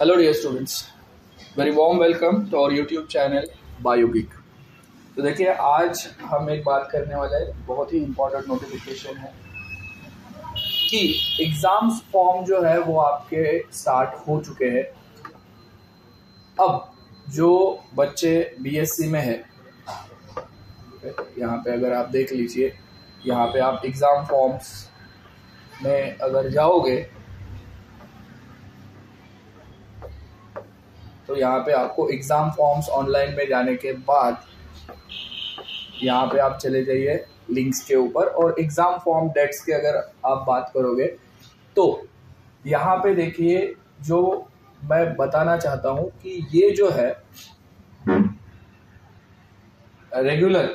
Hello dear students very warm welcome to our YouTube channel biologic तो देखिए, आज हम एक बात करने वाले हैं। बहुत ही इम्पोर्टेंट नोटिफिकेशन है कि एग्ज़ाम्स फॉर्म जो है, वो आपके स्टार्ट हो चुके हैं। अब जो बच्चे बीएससी में है, यहाँ पे अगर आप देख लीजिए, यहाँ पे आप एग्ज़ाम फॉर्म्स में अगर जाओगे तो यहाँ पे आपको एग्ज़ाम फॉर्म्स ऑनलाइन में जाने के बाद यहाँ पे आप चले जाइए लिंक्स के ऊपर और एग्ज़ाम फॉर्म डेट्स के अगर आप बात करोगे तो यहाँ पे देखिए जो मैं बताना चाहता हूँ कि ये जो है रेगुलर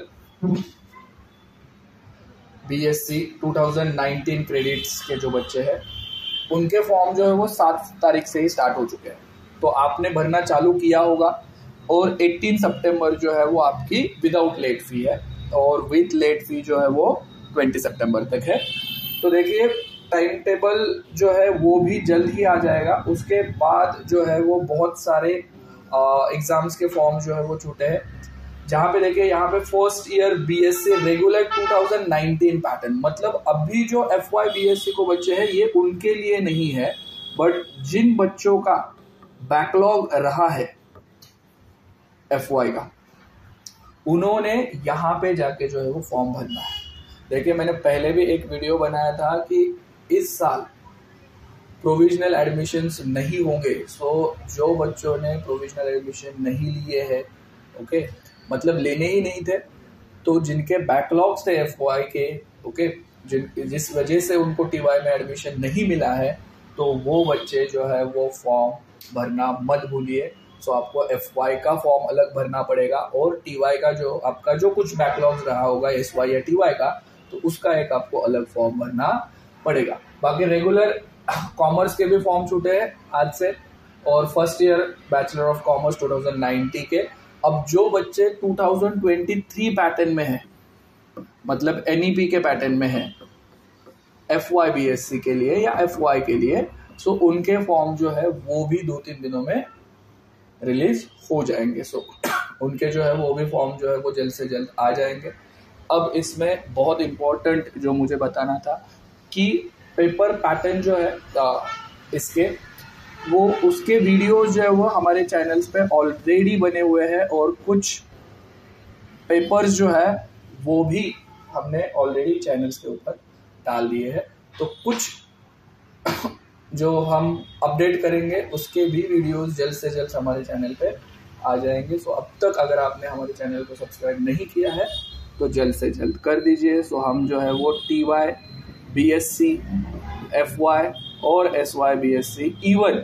बीएससी 2019 क्रेडिट्स के जो बच्चे हैं, उनके फॉर्म जो है वो सात तारीख से ही स्टार्ट हो चुके हैं। तो आपने भरना चालू किया होगा और 18 सितंबर जो है वो आपकी विदाउट लेट फ़ी है और विथ लेट फ़ी जो है वो 20 सितंबर तक है। तो देखिए टाइम टेबल जो है वो भी जल्द ही आ जाएगा। उसके बाद जो है वो बहुत सारे एग्ज़ाम्स के फॉर्म जो है वो छूटे हैं। जहाँ पे देखिए, यहाँ पे first year BSc regular 2019 pattern मतलब अभी जो F Y B S C को बच्चे हैं, ये उनके लिए नहीं है बट जिन बच्चों का बैकलॉग रहा है एफ़ का। उन्होंने यहाँ पे जाके जो है वो फॉर्म भरना है। देखिए, मैंने पहले भी एक वीडियो बनाया था कि इस साल प्रोविजनल एडमिशन्स नहीं होंगे। सो जो बच्चों ने प्रोविजनल एडमिशन नहीं लिए हैं ओके मतलब लेने ही नहीं थे तो जिनके बैकलॉग्स थे एफ़ के ओके जिन, जिस वजह से उनको टीवाई में एडमिशन नहीं मिला है तो वो बच्चे जो है वो फॉर्म भरना मत भूलिए। सो आपको एफ़ वाई का फॉर्म अलग भरना पड़ेगा और टी वाई का जो, आपका जो कुछ बैकलॉग रहा होगा एस वाई या टी वाई का तो उसका एक आपको अलग फॉर्म भरना पड़ेगा। बाकी रेगुलर कॉमर्स के भी फॉर्म छूटे हैं आज से और first year bachelor of commerce 2090 के। अब जो बच्चे 2023 पैटर्न में है मतलब एनईपी e के पैटर्न में है F Y B S C के लिए या एफ़ वाई के लिए सो so, उनके फॉर्म जो है वो भी दो तीन दिनों में रिलीज़ हो जाएँगे। सो so, उनके जो है वो भी फॉर्म जो है वो जल्द से जल्द आ जाएँगे। अब इसमें बहुत इम्पोर्टेंट जो मुझे बताना था कि पेपर पैटर्न जो है इसके वो उसके वीडियोस जो है वो हमारे चैनल्स पे ऑलरेडी बने हुए हैं और कुछ पेपर्स जो है वो भी हमने ऑलरेडी चैनल्स के ऊपर डाल दिए हैं। तो कुछ जो हम अपडेट करेंगे, उसके भी वीडियोस जल्द से जल्द हमारे चैनल पे आ जाएँगे। सो अब तक अगर आपने हमारे चैनल को सब्सक्राइब नहीं किया है तो जल्द से जल्द कर दीजिए। सो हम जो है वो T Y B S C F Y और S Y B S C even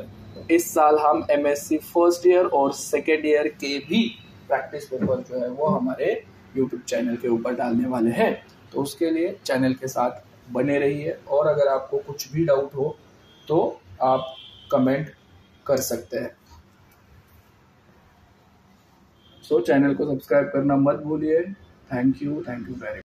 इस साल हम M S C first year और सेकेंड ईयर के भी प्रैक्टिस पेपर जो है वो हमारे यूट्यूब चैनल के ऊपर डालने वाले हैं। तो उसके लिए चैनल के साथ बने रहिए और अगर आपको कुछ भी डाउट हो तो आप कमेंट कर सकते हैं। सो so, चैनल को सब्सक्राइब करना मत भूलिए। Thank you thank you very